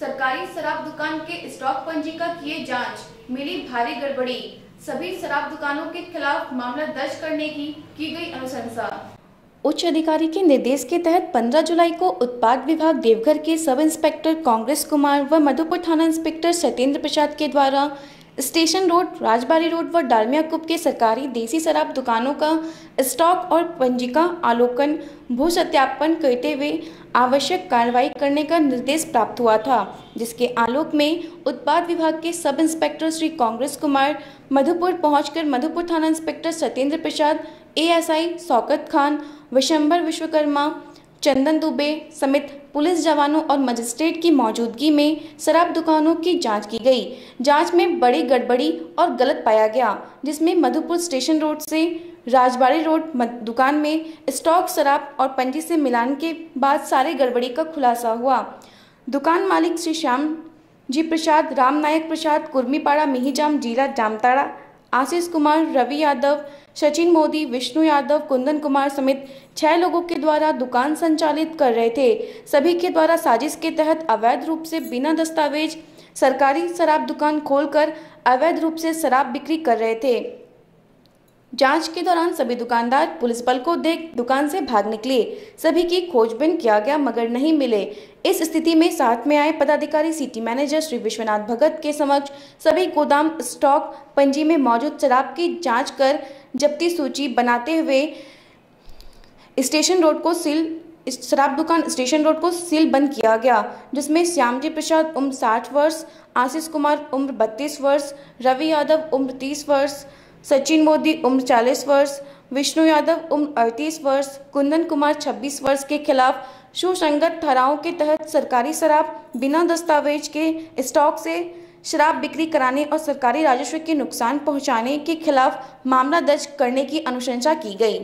के स्टॉक पंजी का किए जाँच, मिली भारी गड़बड़ी। सभी शराब दुकानों के खिलाफ मामला दर्ज करने की की गई अनुशंसा। उच्च अधिकारी के निर्देश के तहत 15 जुलाई को उत्पाद विभाग देवघर के सब इंस्पेक्टर कांग्रेस कुमार व मधुपुर थाना इंस्पेक्टर सत्येंद्र प्रसाद के द्वारा स्टेशन रोड, राजबाड़ी रोड व डालमिया कुप के सरकारी देसी शराब दुकानों का स्टॉक और पंजिका आलोकन, भू सत्यापन करते हुए आवश्यक कार्रवाई करने का निर्देश प्राप्त हुआ था, जिसके आलोक में उत्पाद विभाग के सब इंस्पेक्टर श्री कांग्रेस कुमार, मधुपुर पहुंचकर मधुपुर थाना इंस्पेक्टर सत्येंद्र प्रसाद एएसआई शौकत खान विशंबर विश्वकर्मा चंदन दुबे समेत पुलिस जवानों और मजिस्ट्रेट की मौजूदगी में शराब दुकानों की जाँच की गई। जाँच में बड़ी गड़बड़ी और गलत पाया गया, जिसमें मधुपुर स्टेशन रोड से राजबाड़ी रोड दुकान में स्टॉक शराब और पंजी से मिलान के बाद सारे गड़बड़ी का खुलासा हुआ। दुकान मालिक श्री श्याम, जी प्रसाद, राम नायक प्रसाद, कुर्मीपाड़ा, मिहीजाम, जिला, जामताड़ा, आशीष कुमार, रवि यादव सचिन मोदी, विष्णु यादव, कुंदन कुमार समेत छह लोगों के द्वारा दुकान संचालित कर रहे थे। सभी के द्वारा साजिश के तहत अवैध रूप से बिना दस्तावेज़ सरकारी शराब दुकान खोलकर अवैध रूप से शराब बिक्री कर रहे थे। जाँच के दौरान सभी दुकानदार पुलिस बल को देख दुकान से भाग निकले। सभी की खोजबीन किया गया, मगर नहीं मिले। इस स्थिति में साथ में आए पदाधिकारी, सिटी मैनेजर श्री विश्वनाथ भगत के समक्ष सभी गोदाम स्टॉक पंजी में मौजूद शराब की जाँच कर जब्ती सूची बनाते हुए स्टेशन रोड को सील, शराब दुकान स्टेशन रोड को सील बंद किया गया, जिसमें श्यामजी प्रसाद उम्र साठ वर्ष, आशीष कुमार उम्र बत्तीस वर्ष, रवि यादव उम्र तीस वर्ष सचिन मोदी उम्र 40 वर्ष, विष्णु यादव उम्र 38 वर्ष, कुंदन कुमार 26 वर्ष के खिलाफ सुसंगत धाराओं के तहत सरकारी शराब बिना दस्तावेज़ के स्टॉक से शराब बिक्री कराने और सरकारी राजस्व के नुकसान पहुँचाने के खिलाफ मामला दर्ज करने की अनुशंसा की गई।